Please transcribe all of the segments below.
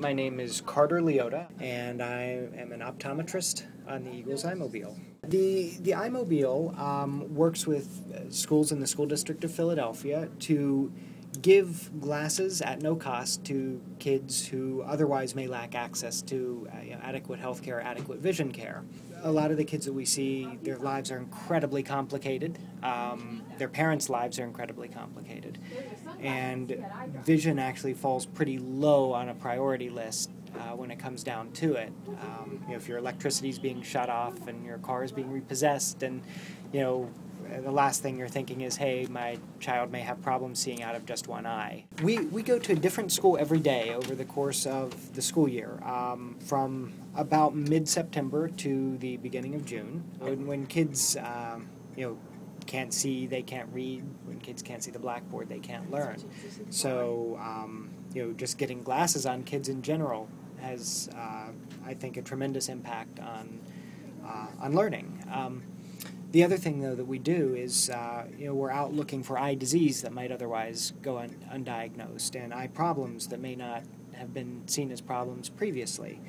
My name is Carter Leota, and I am an optometrist on the Eagles Eye Mobile. The, the Eye Mobile um, works with schools in the school district of Philadelphia to give glasses at no cost to kids who otherwise may lack access to uh, you know, adequate health care, adequate vision care. A lot of the kids that we see, their lives are incredibly complicated. Um, their parents' lives are incredibly complicated. And vision actually falls pretty low on a priority list uh, when it comes down to it. Um, you know, if your electricity is being shut off and your car is being repossessed, and you know the last thing you're thinking is, hey, my child may have problems seeing out of just one eye. We, we go to a different school every day over the course of the school year, um, from about mid September to the beginning of June. When, when kids, um, you know, can't see, they can't read. When kids can't see the blackboard, they can't learn. So, um, you know, just getting glasses on kids in general has, uh, I think, a tremendous impact on, uh, on learning. Um, the other thing, though, that we do is, uh, you know, we're out looking for eye disease that might otherwise go un- undiagnosed and eye problems that may not have been seen as problems previously.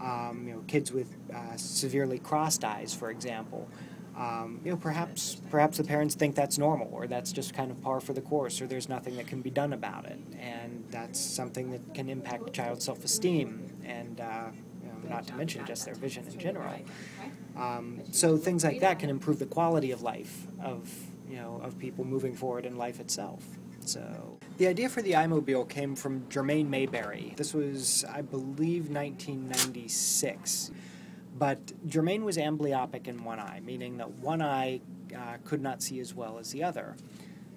Um, you know, kids with uh, severely crossed eyes, for example. Um, you know, perhaps perhaps the parents think that's normal, or that's just kind of par for the course, or there's nothing that can be done about it, and that's something that can impact a child's self-esteem, and uh, you know, not to mention just their vision in general. Um, so things like that can improve the quality of life of you know of people moving forward in life itself. So the idea for the Eye Mobile came from Jermane Mayberry. This was, I believe, 1996. But Jermane was amblyopic in one eye, meaning that one eye uh, could not see as well as the other.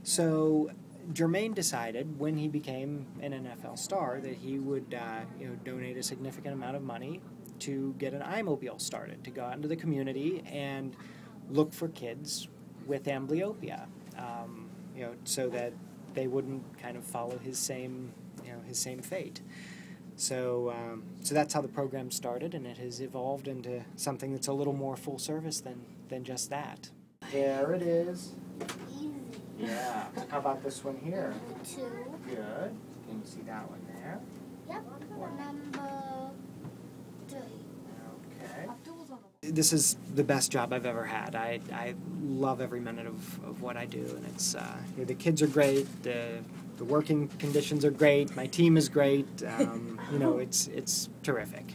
So Jermane decided when he became an NFL star that he would uh, you know donate a significant amount of money to get an Eye Mobile started, to go out into the community and look for kids with amblyopia, um, you know, so that they wouldn't kind of follow his same, you know, his same fate. So, um, so that's how the program started, and it has evolved into something that's a little more full service than than just that. There it is. Easy. Yeah. How about this one here? Two. Good. Can you see that one there? Yep. Number This is the best job I've ever had. I, I love every minute of, of what I do, and it's uh, you know, the kids are great. The the working conditions are great. My team is great. Um, you know, it's it's terrific.